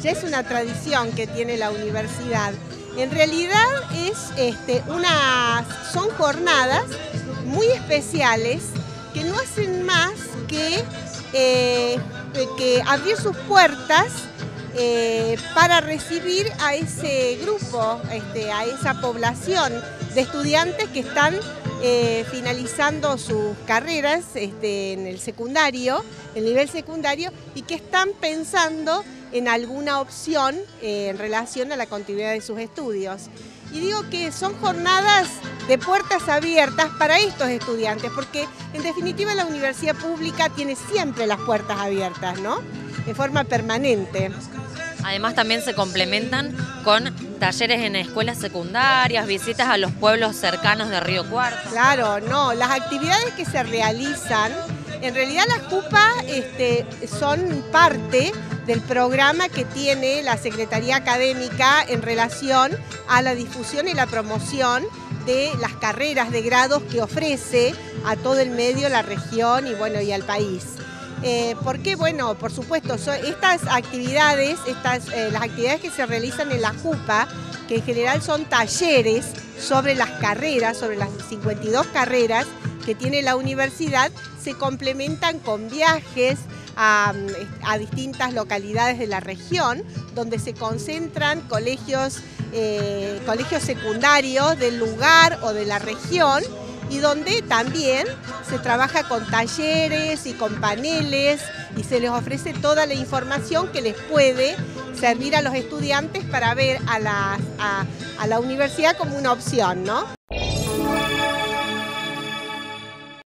ya es una tradición que tiene la universidad. En realidad es este, una, son jornadas muy especiales que no hacen más que, eh, que abrir sus puertas eh, para recibir a ese grupo, este, a esa población de estudiantes que están eh, finalizando sus carreras este, en el secundario, el nivel secundario, y que están pensando en alguna opción eh, en relación a la continuidad de sus estudios. Y digo que son jornadas de puertas abiertas para estos estudiantes, porque en definitiva la universidad pública tiene siempre las puertas abiertas, ¿no? De forma permanente. Además también se complementan con talleres en escuelas secundarias, visitas a los pueblos cercanos de Río Cuarto. Claro, no, las actividades que se realizan, en realidad las CUPA este, son parte del programa que tiene la Secretaría Académica en relación a la difusión y la promoción de las carreras de grados que ofrece a todo el medio, la región y bueno y al país. Eh, ¿Por qué? Bueno, por supuesto, estas actividades, estas, eh, las actividades que se realizan en la JUPA, que en general son talleres sobre las carreras, sobre las 52 carreras que tiene la universidad, se complementan con viajes, a, distintas localidades de la región, donde se concentran colegios, eh, colegios secundarios del lugar o de la región y donde también se trabaja con talleres y con paneles y se les ofrece toda la información que les puede servir a los estudiantes para ver a la, a la universidad como una opción, ¿no?